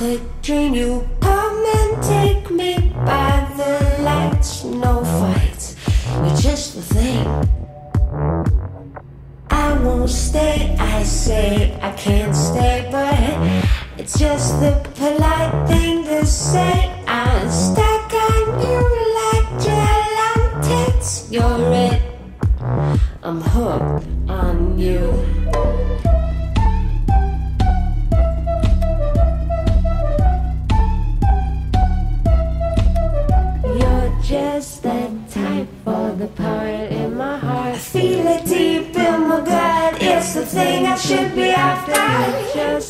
could dream. You come and take me by the thing. I won't stay, I say I can't stay, but it's just the polite thing to say. I'm stuck on you like gelantics. You're it. I'm hooked on you. You're just the the part in my heart. I feel it deep in my gut. It's the thing I should be after. Just